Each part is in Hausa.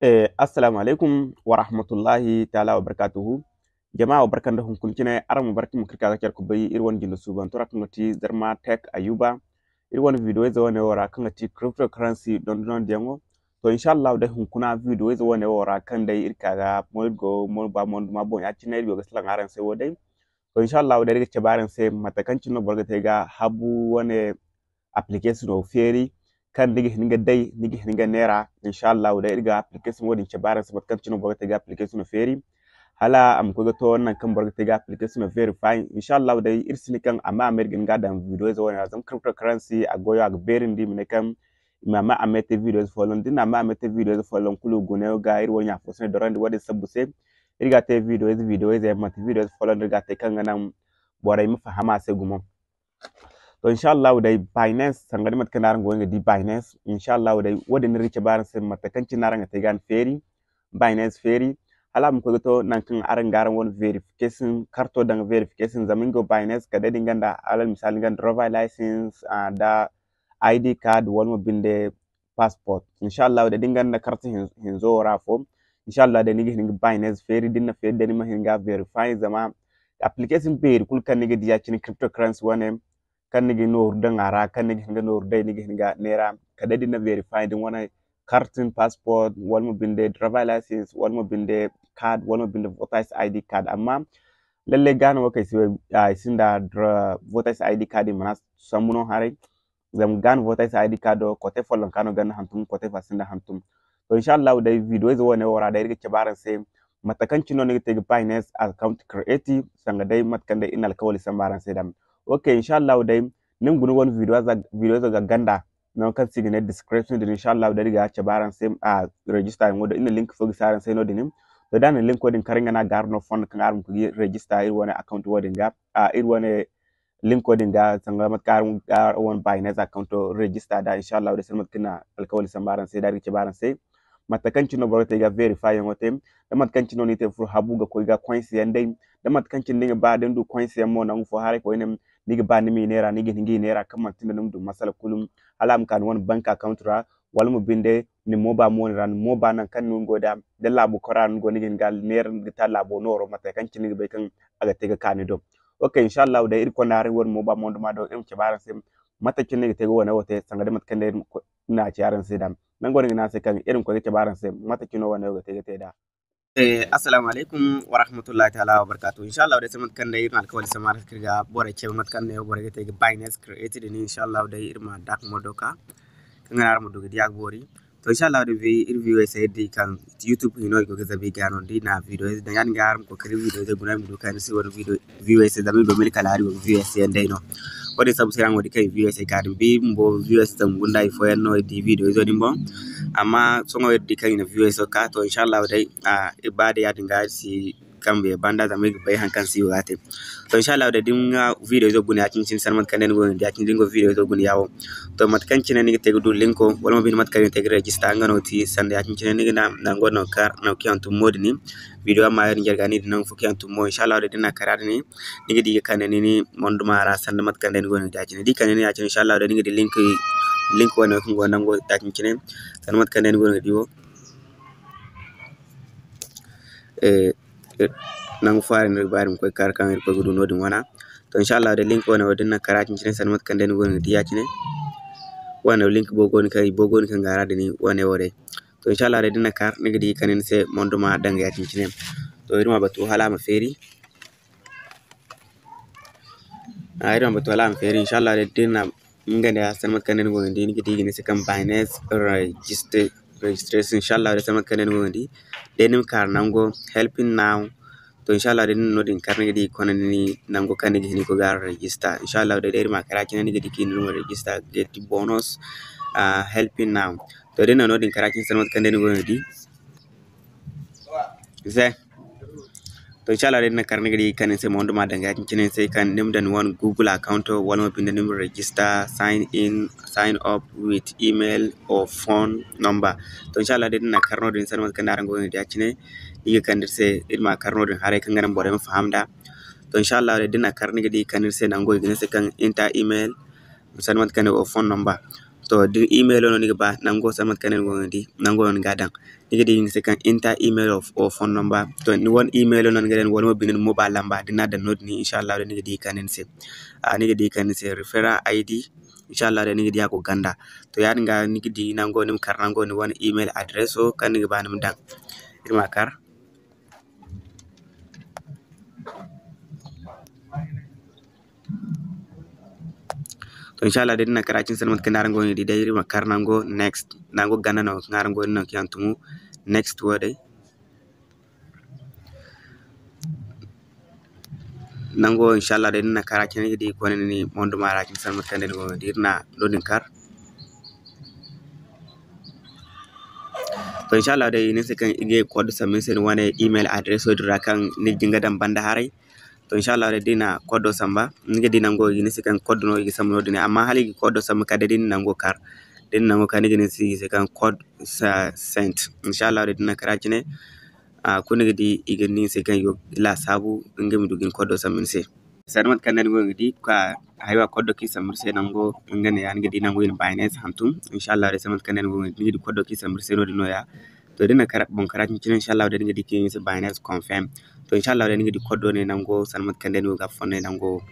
Eh, assalamu alaikum wa rahmatullahi ta'ala wa barakatuhu. Jama'a barkan da hunkun kine aran barkin mu kirka ga ku bayi irwan jinda su ban tora kan ti zarma tech ayuba. Irwan video zo ne wara kan ti cryptocurrency don don dengo to insha Allah da hunkuna video zo ne wara kan dai irka ga mo go mo ba mo ma bon ya cinai go gaslan aran sai wodai to insha Allah da riƙe baran sai matakancin no borga ga habu wani application of feri kan nigi hininga day nigi hininga nera inshallah da irga application wodin ke baran sabat kan cino borga ga application feri. Hala am ko to wannan kan borga ga application verify inshallah da irsini kan amma american ga dan video zo wannan zam cryptocurrency a goyo ag berin di mine kan mama amete videos folon din amma amete videos folon kulu gune ga ir wonya fosne dorandi wadi sabuse irga te videos videos e mat videos folon irga te kan nan boray mu fahama sai gumo. To inshallah dai binance sangani mat kanar ngonga di binance? Inshallah dai wadin riƙe baran sai mata kanci naranga te gan feri binance feri. Hala mu to nan kan aran garan won verification karto dan verification zamingo binance kada dinganda alal misali gan driver license uh, da id card wal mo binde passport. Inshallah da dinganda karto hinzo rafo inshallah da nigi hinga binance feri dinna feri ma hinga verify zama. Application peri kul kan nigi diya cini cryptocurrency wane. Kan nigi nor dangara kan nigi hinga nor day nigi hinga nera kada dinna verify din wana kartin passport wal mo binde driver license wal mo binde card wal mo binde voters id card. Amma lalle gano wakai si uh, sinda voters id card mana samuno hare zam gan voters id card kote folon kano gan hantum kote fasinda hantum. To inshallah dai video zo ne wara da irge baran sai matakan cino ne te binance account creative sanga dai matkan dai inal kawali sambaran sai dam. Okay inshallah dai nin gunu wani video za video za ga ganda. Non kan sigi ne description din inshallah da riga ce baran sai a register ngodo ina link fo gisaran sai no dinim to dan link wadin karinga na garno fon kan arum ku register ir wani account wadin ga a ir wani link wadin ga sanga mat karum gar binance account register da inshallah da sai mat kina alkawali sambaran sai da riga baran sai. Matakanci no baro ga verify yan wote. Da matakanci no ni te fur habu ga ko ga coins yan dai da matakanci ni ba den du coins yan mo nan fo hare ko ne ni ga ba ni mi nera ni ga ni nera kan man tinda dum masala kulum. Alam kan won bank account ra wal binde ni moba mo ran moba nan kan nun goda da labu koran go ni gal ner ta labo noro matakanci ni be kan aga tega kani do. Okay inshallah da ir ko nare won moba mo ma do em ke baran sem matakin ni ga tega wona wote sanga da matakan da na ci yaran sai dam nan gwanin na sai kan irin ko kake baran sai mata kino wanda ga tege da eh assalamu alaikum wa ta'ala wa barakatuh insha Allah da sai matkan da irin alkawali samar kirga bore ke matkan da bore ga tege binance created ni insha Allah da irin dak modoka kan ga mu doga diag bori to insha Allah da vi review sai di kan youtube hino ko ga zabi gano di na video da yan ga ko kiri video da guna mu kan sai wani video view sai da mi do mil kala ari view sai dai no wadi sai ngodi kai view sai kadin bi mbo view sai tam gunda ifo yanno di video zo dimbo amma songo di kai na view so ka to inshallah dai a ibade ya dinga si kambe banda da mai bai hankan si wate to inshallah da dinga video zo guni akin cin sarman kanen go di akin dingo video zo guni yawo. To mat kan cin ni te du linko wala mo bin mat kan te register ngano ti sande akin cin ni na nango no kar no kiyan to modni video amma yer jerga ni nan fu kiyan to mo inshallah da dinna karar ni. Ni di kan ni ni mondu mara sande mat kan go ni akin di kan ni akin inshallah da ni di link link wani kun go nan go akin cin san mat kan go ni diwo eh nangu fare nder barim koye kar kan ko gudu nodin wana. To inshallah de link wona wadin karatin cine san mat kanden goni diya cine wana link bo goni kay bo goni kan garade ni wane wore. To inshallah de dinna kar nigi di kanen se monduma danga yatin cine to irma batu halama feri. A irma batu halama feri. Inshallah de dinna ngande san mat kanden goni di nigi di ni se kam binance register registration inshallah da sama kanen wondi denim kar nango helping now to inshallah den no din karne di kono ni nango kane ni ko gar register inshallah da der ma kara kine ni di kin no register get bonus uh, helping now. To den no din kara kin ni to inshallah den karne di kanen se mondo ma danga kin se kan nim dan one google account wala mo pinde nim register sign in sign up with email or phone number. To inshallah den na karno din sanot kan darango ni akine iga kandir se irma karno din hare kan ganan bore fahamda to inshallah den na karni di kanir se nango igine se kan inta email sanot kan o phone number. To din email no niga ba nango samat kanen go di nango on gadan niga di se kan enter email of or phone number. To ni won email no ngaden won mo binin mobile number dina da node ni inshallah da niga di kanen se. A niga di kanen se. Referral id inshallah da niga di ko ganda. To ya nga niga di nango nim kar nango ni won email address o kan niga ba nim dan irma kar to inshallah de dina karacin san mat kanara ngoni di dayri makar nango next nango ganna no ngara ngoni no kyantumu next wode nango inshallah de dina karacin di ƙone ni mondo maracin san mat kanara ngoni di na lodin kar. To inshallah de ni se kan ige code samin sen wane email address dira kan ni jinga dam banda harai. To inshallah re dina kodo samba. Nge dina ngo gini sikan kodo no igi samno dina. Amma hali kodo samba kade din nango kar. Din nango kan gini si sikan kod sa sent. Inshallah re dina karachine a kuni gidi igi ni sikan yo la sabu nge mi dugin kodo samin se. Sarmat kan ngo gidi ka haywa kodo ki samir se nango ngane yan gidi nango in binance hantum. Inshallah re sermat kan ngo gidi kodo ki samir se no dino ya to dina kara bon karacin inshallah de ngidi ki se binance confirm. To inshallah da nigi di koddo ne nango salmat kande no ga fonne nango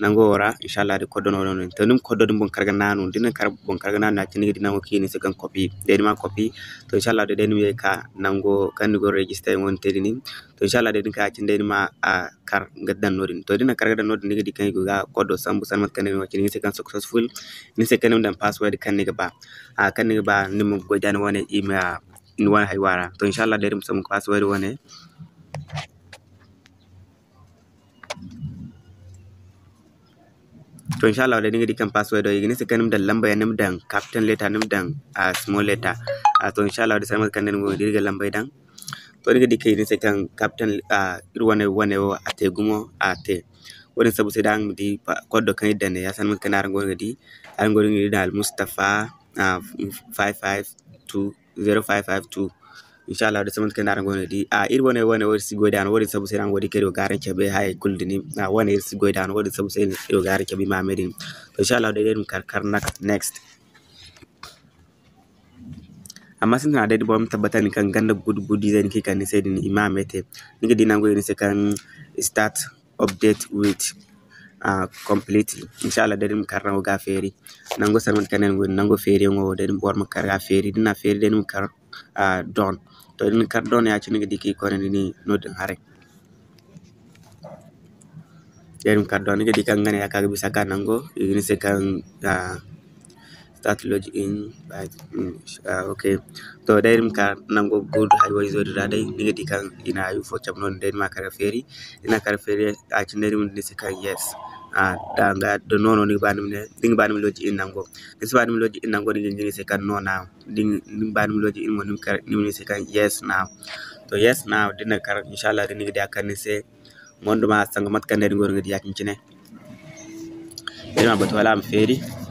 nango ora inshallah de koddo no non to nim koddo dum bon karga nanu dina kar bon karga nanu na nigi di nango kini se kan copy de ma copy. To inshallah de den wi ka nango kan go register won te dini to inshallah de ka cin de ma a kar gaddan nodin to dina karga dan nodin nigi di kan go ga koddo sambu salmat kande no nigi se kan successful ni se kan dan password kan nigi ba. A kan nigi ba nim go jan wone email in wani haywara to inshallah de dum sam password wone to inshallah da dinga dikan password yi ne sakanim da lamba ya nim dan capital letter nim dan a small letter. A to inshallah da sanar kan ngo dirga lamba dan to dinga dikai ne sakan capital a irwane wane wo ate gumo ate wani sabu sai dan di koddo kan idan ya sanar kan ngo ngadi an ngo ngi dal mustafa 552 0552 inshallah da samat kana ngone di. A ir wone wone wori sigo dan wori sabu seran wodi kero gare kebe hay kuldini a wone ir sigo dan wodi sabu sen kero gare kebe ma inshallah da den kar kar next. Amma sin na da bom tabbata ni kan ganda gud gudi zan ki kan sai din imamete ni ga dinan goyi ni sai kan start update with completely inshallah da din kar na ga feri. Nango samat kanen go nango feri ngo da din bor makar ga feri. Dina feri da din kar uh, don. To din kar don ya cini diki ko ni no din hare. Yarim kar don gadi kan ngane akaga bisa kan nango ini se kan uh, start log in by uh, okay to dairim kar nango good highway zo da dai ni gadi kan ina yu fo cham non dai ma kar feri. Ina kar feri a cin dairim ni se kan yes do nono ni banum ne ding banum loji in nango. Se banum loji in nango ni ngi se kan no now. Ding banum loji in mo nim kar ni se kan yes now. To yes now dina kar inshallah dini gidi akan ni se mondo sanga mat kan ngor ngidi yaƙin cine dina bato wala am feri.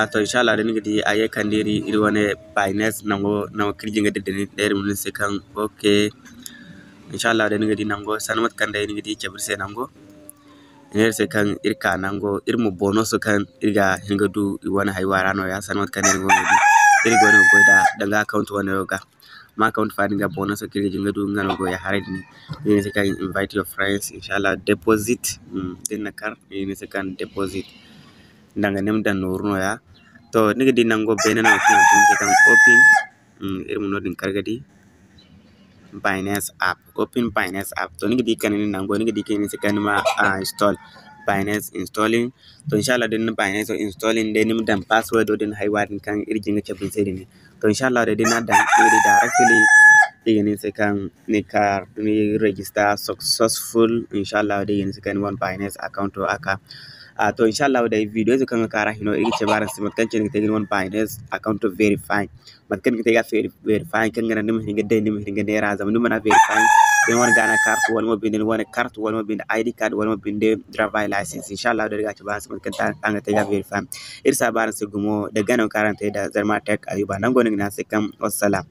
A to inshallah da nigdi aye kandiri iri wane binance nango nango kirji ngadi deni deri mun se kan okay inshallah da nigdi nango. Sanamat kan dai nigdi cebir se nango. Ner se irka nango. Irmu bonus kan irga hinga du wane haywara no ya sanamat kan ngo ngadi iri gone goida. Daga account wane yoga. Ma account fa dinga bonus kirji jinga ngano go ya harid ni. Se kan invite your friends. Inshallah deposit. Mm, dinna nakar ni se deposit. Ndanga nem dan nurno ya to niga di nango bene na kina tum se kan open mm irin no din kargadi Binance app open Binance app to niga di kan ni nango niga di kan se kan ma uh, install Binance installing to inshallah din Binance installing de nim dan password din haywa din kan irjin ga chabin sai ni to inshallah de din dan iri directly igini se kan ni kar ni register successful inshallah de igini se kan one Binance account to aka uh, to inshallah da video zo kan kara hino igi ce baran simat kan cin tegin one binance account to verify. Mat kan tega verify kan ngana nim hinga de nim hinga de raza nim na verify. Ken wani gana carte wala mo binde wani carte wala mo binde id card wala mo binde driver license. Inshallah da daga ci ba su kan ta an ta ga verify. Irsa baran sai gumo da ganin karanta da zarma tech ayuba. Nan gonin na sai kan wassalam